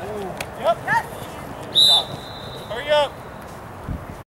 Yep. Yes.